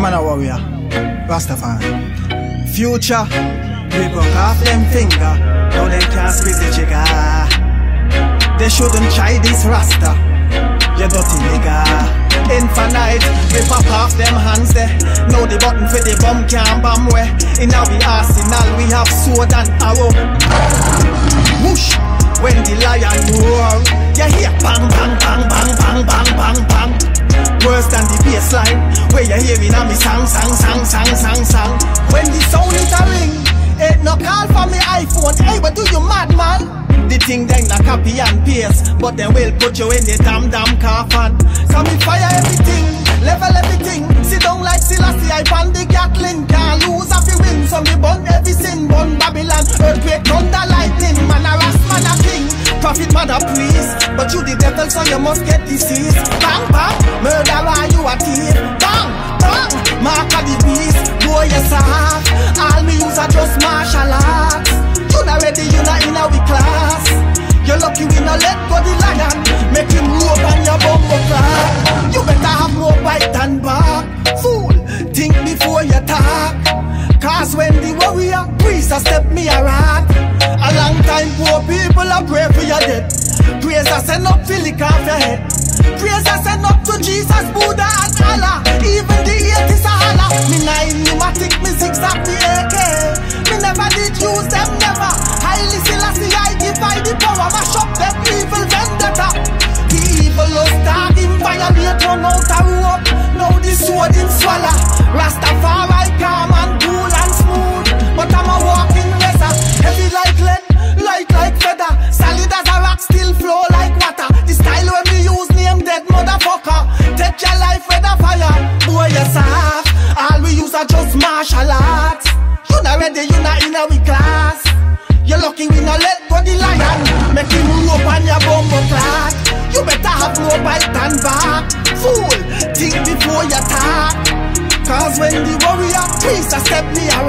man a warrior. Rastafari. Future, we broke off them finger. Now them can't squeeze the jigger. They shouldn't try this Rasta. You dirty nigga. Infinite, we pop off them hands there. Now the button for the bomb can't bomb where. In our arsenal, we have sword and arrow. Whoosh! When the lion roar, you hear bang, bang, bang, bang, bang, bang, bang, bang. Worse than the bassline, where you hearing a me sang, sang, sang, sang, sang, sang. When the sound is a ring, ain't no call for me iPhone. Hey, what do you mad, man? The thing then a copy and paste, but then we'll put you in the damn damn coffin. Come me fire everything, level everything. Sit down like Selassie, I pan the Gatling. Can't lose if you win, so me burn every sin. Burn Babylon, earthquake, thunder, lightning. Man a ras, man a king. Prophet, mother, priest. But you the devil, so you must get disease. Bang, bang, murderer, you a thief. The lion. Make him rope on your bumbo crack. You better have more bite than back. Fool, think before you talk. Cause when the warrior priest a step me a. A long time poor people a pray for your death Praise I send up Philip off your head. Praise I send up to Jesus, Buddha in our class. You're lucky we not let go the lion. Make him rope on your bumbo clock. You better have no bite than back. Fool, think before you talk. Cause when the warrior priest a step me a